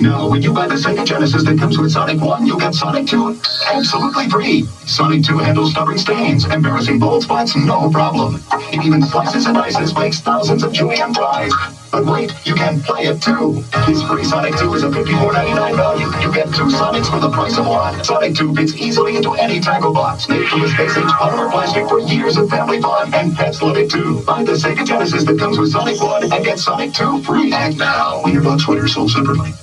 Now, when you buy the Sega Genesis that comes with Sonic 1, you get Sonic 2 absolutely free. Sonic 2 handles stubborn stains, embarrassing bald spots, no problem. It even slices and dices, makes thousands of julienne fries. But wait, you can play it too. This free Sonic 2 is a $54.99 value. You get two Sonics for the price of one. Sonic 2 fits easily into any tackle box. Made from a space-age polymer plastic for years of family fun. And pets love it too. Buy the Sega Genesis that comes with Sonic 1 and get Sonic 2 free. Act now. When your box orders sold separately.